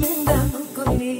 coming down, coming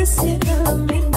the center of me.